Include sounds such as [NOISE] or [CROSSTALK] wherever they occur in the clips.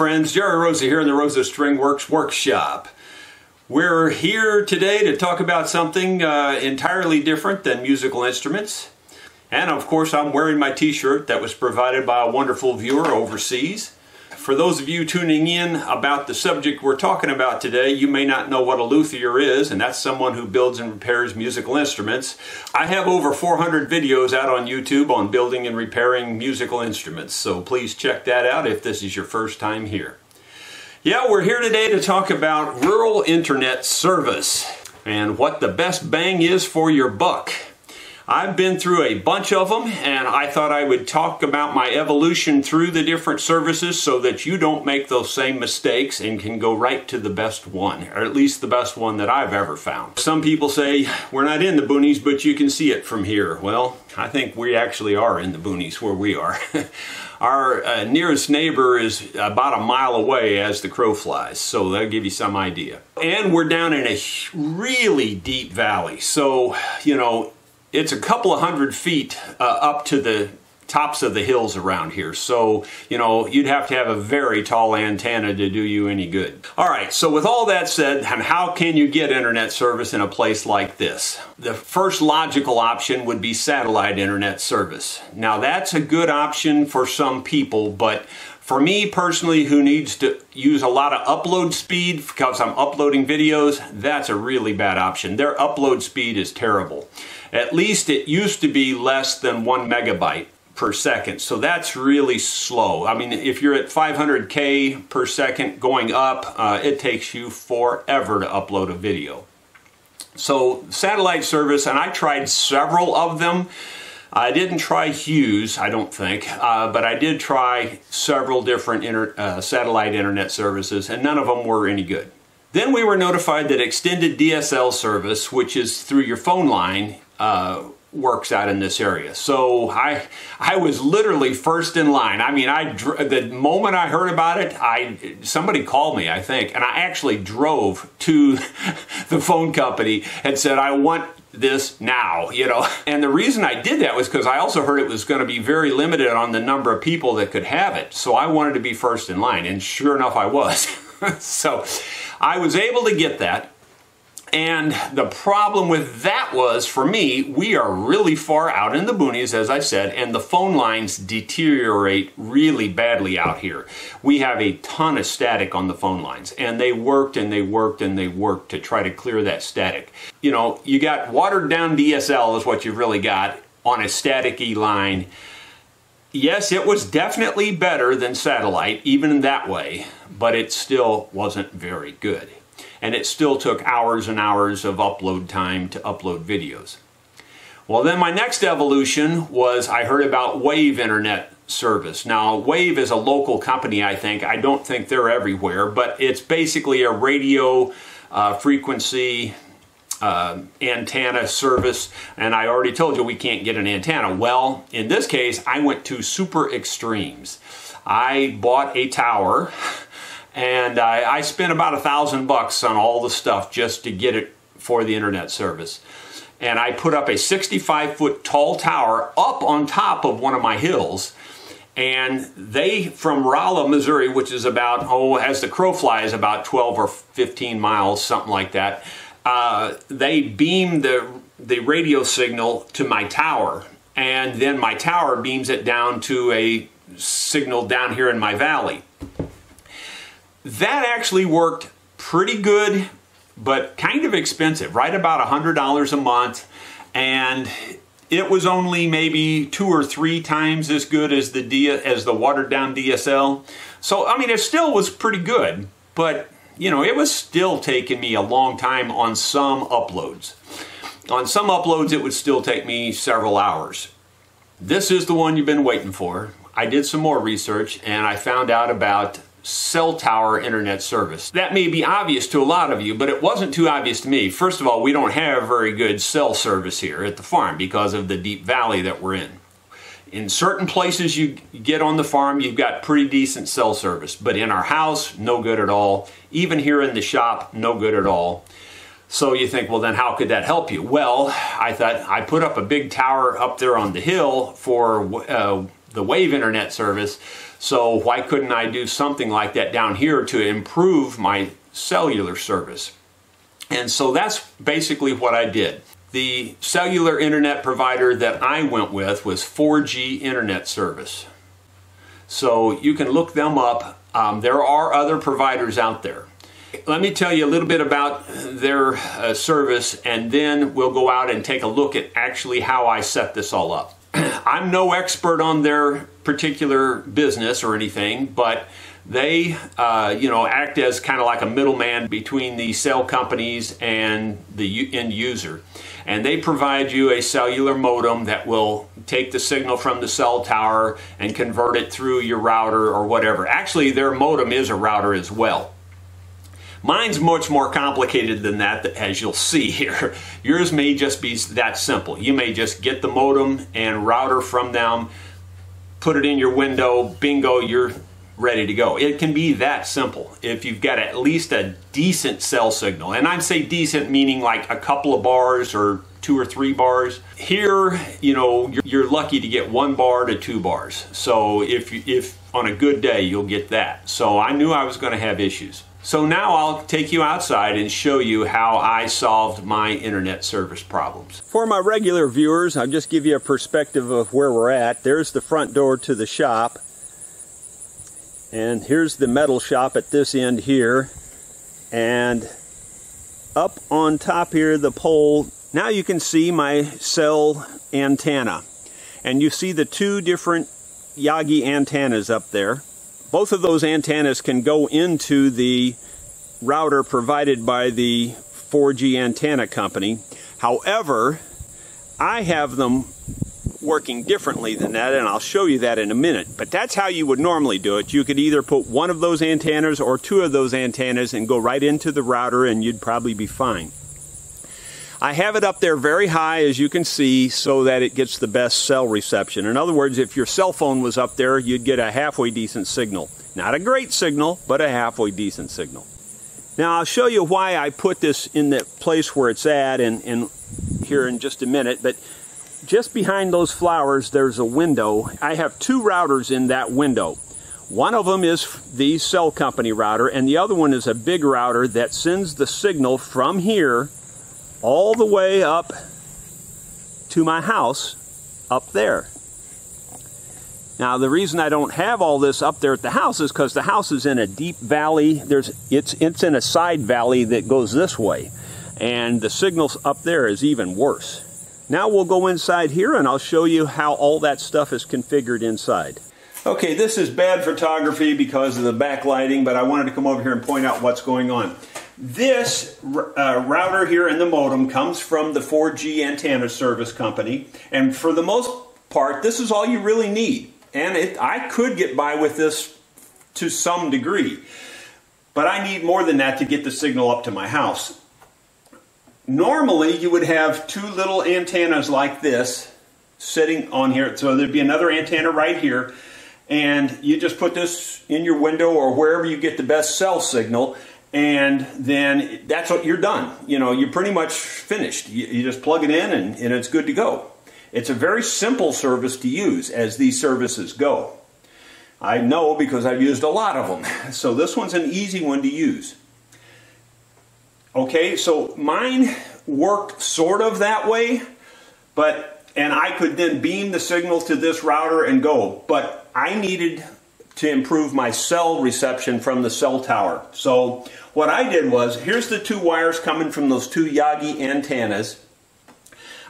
friends, Jerry Rosa here in the Rosa String Works workshop. We're here today to talk about something uh, entirely different than musical instruments. And of course I'm wearing my t-shirt that was provided by a wonderful viewer overseas. For those of you tuning in about the subject we're talking about today, you may not know what a luthier is, and that's someone who builds and repairs musical instruments. I have over 400 videos out on YouTube on building and repairing musical instruments, so please check that out if this is your first time here. Yeah, we're here today to talk about rural internet service and what the best bang is for your buck. I've been through a bunch of them and I thought I would talk about my evolution through the different services so that you don't make those same mistakes and can go right to the best one, or at least the best one that I've ever found. Some people say we're not in the boonies, but you can see it from here. Well, I think we actually are in the boonies where we are. [LAUGHS] Our uh, nearest neighbor is about a mile away as the crow flies, so that'll give you some idea. And we're down in a really deep valley, so, you know, it's a couple of hundred feet uh, up to the tops of the hills around here. So, you know, you'd have to have a very tall antenna to do you any good. All right, so with all that said, how can you get internet service in a place like this? The first logical option would be satellite internet service. Now, that's a good option for some people, but for me personally, who needs to use a lot of upload speed because I'm uploading videos, that's a really bad option. Their upload speed is terrible. At least it used to be less than one megabyte per second. So that's really slow. I mean, if you're at 500K per second going up, uh, it takes you forever to upload a video. So satellite service, and I tried several of them. I didn't try Hughes, I don't think, uh, but I did try several different inter uh, satellite internet services, and none of them were any good. Then we were notified that extended DSL service, which is through your phone line, uh, works out in this area. So I I was literally first in line. I mean, I the moment I heard about it, I somebody called me, I think, and I actually drove to [LAUGHS] the phone company and said I want this now, you know. [LAUGHS] And the reason I did that was because I also heard it was going to be very limited on the number of people that could have it. So I wanted to be first in line, and sure enough, I was. [LAUGHS] so I was able to get that. And the problem with that was, for me, we are really far out in the boonies, as I said, and the phone lines deteriorate really badly out here. We have a ton of static on the phone lines, and they worked and they worked and they worked to try to clear that static. You know, you got watered down DSL is what you've really got on a staticky line. Yes, it was definitely better than satellite, even in that way, but it still wasn't very good and it still took hours and hours of upload time to upload videos. Well, then my next evolution was I heard about Wave Internet Service. Now, Wave is a local company, I think. I don't think they're everywhere, but it's basically a radio uh, frequency uh, antenna service, and I already told you we can't get an antenna. Well, in this case, I went to super extremes. I bought a tower [LAUGHS] and I, I spent about a thousand bucks on all the stuff just to get it for the internet service. And I put up a 65 foot tall tower up on top of one of my hills. And they, from Rolla, Missouri, which is about, oh, as the crow flies, about 12 or 15 miles, something like that, uh, they beamed the, the radio signal to my tower. And then my tower beams it down to a signal down here in my valley. That actually worked pretty good, but kind of expensive, right about $100 a month. And it was only maybe two or three times as good as the as the watered down DSL. So I mean, it still was pretty good, but you know, it was still taking me a long time on some uploads. On some uploads, it would still take me several hours. This is the one you've been waiting for. I did some more research and I found out about cell tower internet service. That may be obvious to a lot of you, but it wasn't too obvious to me. First of all, we don't have very good cell service here at the farm because of the deep valley that we're in. In certain places you get on the farm, you've got pretty decent cell service, but in our house, no good at all. Even here in the shop, no good at all. So you think, well, then how could that help you? Well, I thought I put up a big tower up there on the hill for uh, the wave internet service So why couldn't I do something like that down here to improve my cellular service? And so that's basically what I did. The cellular internet provider that I went with was 4G internet service. So you can look them up. Um, there are other providers out there. Let me tell you a little bit about their uh, service and then we'll go out and take a look at actually how I set this all up. [CLEARS THROAT] I'm no expert on their particular business or anything, but they, uh, you know, act as kind of like a middleman between the cell companies and the end user. And they provide you a cellular modem that will take the signal from the cell tower and convert it through your router or whatever. Actually, their modem is a router as well. Mine's much more complicated than that, as you'll see here. Yours may just be that simple. You may just get the modem and router from them, put it in your window, bingo, you're ready to go. It can be that simple if you've got at least a decent cell signal. And I'd say decent meaning like a couple of bars or two or three bars. Here, you know, you're, lucky to get one bar to two bars. So if, if on a good day, you'll get that. So I knew I was going to have issues. So now I'll take you outside and show you how I solved my internet service problems. For my regular viewers, I'll just give you a perspective of where we're at. There's the front door to the shop. And here's the metal shop at this end here. And up on top here, the pole, now you can see my cell antenna. And you see the two different Yagi antennas up there both of those antennas can go into the router provided by the 4G antenna company. However, I have them working differently than that, and I'll show you that in a minute. But that's how you would normally do it. You could either put one of those antennas or two of those antennas and go right into the router, and you'd probably be fine. I have it up there very high, as you can see, so that it gets the best cell reception. In other words, if your cell phone was up there, you'd get a halfway decent signal. Not a great signal, but a halfway decent signal. Now, I'll show you why I put this in the place where it's at and, and here in just a minute, but just behind those flowers, there's a window. I have two routers in that window. One of them is the cell company router, and the other one is a big router that sends the signal from here all the way up to my house up there. Now the reason I don't have all this up there at the house is because the house is in a deep valley. There's it's it's in a side valley that goes this way. And the signal up there is even worse. Now we'll go inside here and I'll show you how all that stuff is configured inside. Okay, this is bad photography because of the backlighting, but I wanted to come over here and point out what's going on. This uh, router here in the modem comes from the 4G antenna service company, and for the most part, this is all you really need. And it, I could get by with this to some degree, but I need more than that to get the signal up to my house. Normally, you would have two little antennas like this sitting on here, so there'd be another antenna right here, and you just put this in your window or wherever you get the best cell signal and then that's what you're done. You know, you're pretty much finished. You, you, just plug it in and, and it's good to go. It's a very simple service to use as these services go. I know because I've used a lot of them. [LAUGHS] So this one's an easy one to use. Okay, so mine worked sort of that way, but and I could then beam the signal to this router and go, but I needed to improve my cell reception from the cell tower. So what I did was, here's the two wires coming from those two Yagi antennas.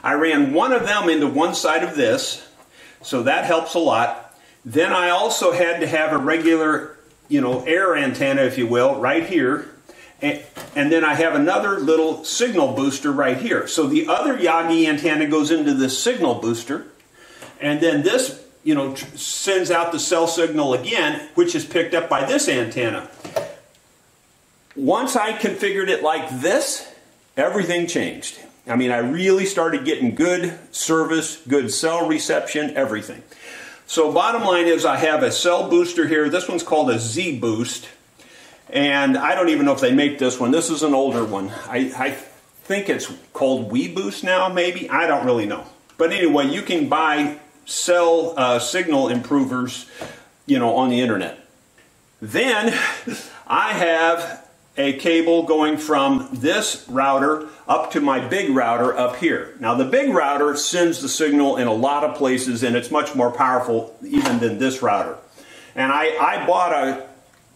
I ran one of them into one side of this, so that helps a lot. Then I also had to have a regular, you know, air antenna, if you will, right here. And, and then I have another little signal booster right here. So the other Yagi antenna goes into this signal booster. And then this, you know, sends out the cell signal again, which is picked up by this antenna. Once I configured it like this, everything changed. I mean, I really started getting good service, good cell reception, everything. So bottom line is I have a cell booster here. This one's called a zBoost. And I don't even know if they make this one. This is an older one. I, I think it's called weBoost now, maybe. I don't really know. But anyway, you can buy cell uh, signal improvers you know, on the internet. Then I have a cable going from this router up to my big router up here. Now the big router sends the signal in a lot of places and it's much more powerful even than this router. And I, I bought a,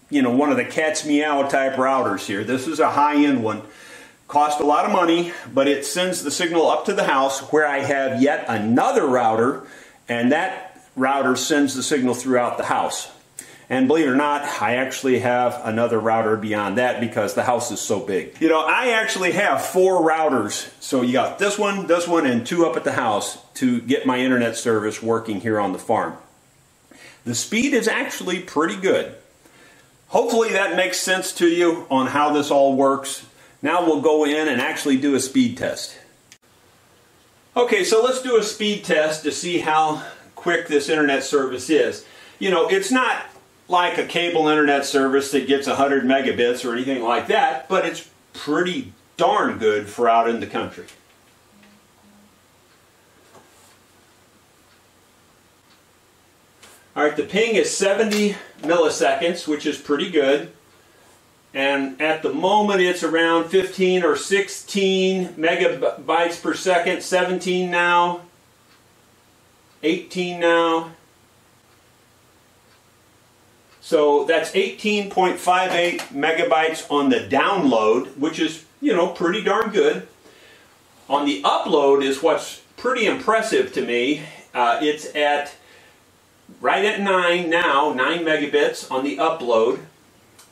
you know, one of the cat's meow type routers here. This is a high-end one. Cost a lot of money, but it sends the signal up to the house where I have yet another router and that router sends the signal throughout the house. And believe it or not, I actually have another router beyond that because the house is so big. You know, I actually have four routers. So you got this one, this one, and two up at the house to get my internet service working here on the farm. The speed is actually pretty good. Hopefully that makes sense to you on how this all works. Now we'll go in and actually do a speed test. Okay, so let's do a speed test to see how quick this internet service is. You know, it's not like a cable internet service that gets 100 megabits or anything like that, but it's pretty darn good for out in the country. Alright, the ping is 70 milliseconds, which is pretty good. And at the moment it's around 15 or 16 megabytes per second, 17 now, 18 now, so that's 18.58 megabytes on the download, which is, you know, pretty darn good. On the upload is what's pretty impressive to me. Uh, it's at right at 9 now, 9 megabits on the upload.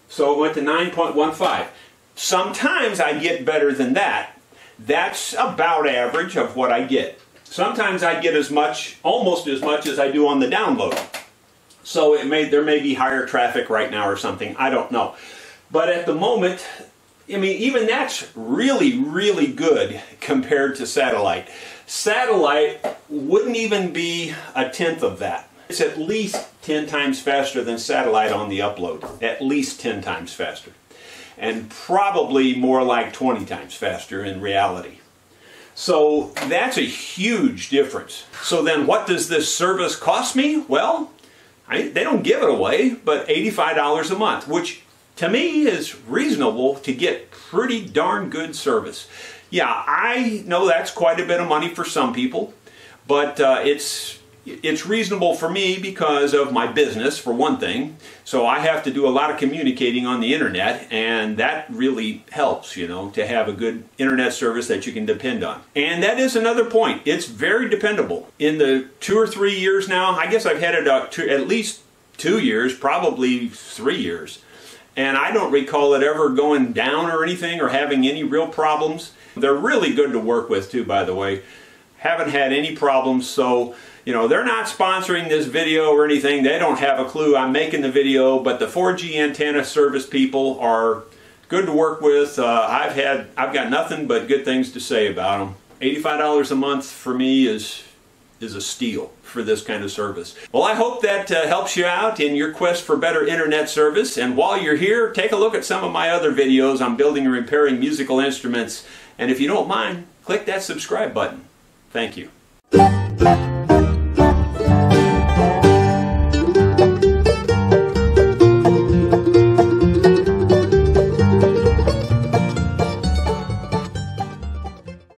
So it went to 9.15. Sometimes I get better than that. That's about average of what I get. Sometimes I get as much, almost as much as I do on the download. So it may there may be higher traffic right now or something. I don't know. But at the moment, I mean, even that's really, really good compared to satellite. Satellite wouldn't even be a tenth of that. It's at least 10 times faster than satellite on the upload. At least 10 times faster. And probably more like 20 times faster in reality. So that's a huge difference. So then what does this service cost me? Well, I, they don't give it away, but $85 a month, which to me is reasonable to get pretty darn good service. Yeah, I know that's quite a bit of money for some people, but uh, it's it's reasonable for me because of my business, for one thing. So I have to do a lot of communicating on the internet, and that really helps, you know, to have a good internet service that you can depend on. And that is another point. It's very dependable. In the two or three years now, I guess I've had it at least two years, probably three years. And I don't recall it ever going down or anything or having any real problems. They're really good to work with, too, by the way. Haven't had any problems, so you know, they're not sponsoring this video or anything. They don't have a clue I'm making the video, but the 4G antenna service people are good to work with. Uh, I've had, I've got nothing but good things to say about them. $85 a month for me is is a steal for this kind of service. Well, I hope that uh, helps you out in your quest for better internet service. And while you're here, take a look at some of my other videos on building and repairing musical instruments. And if you don't mind, click that subscribe button. Thank you.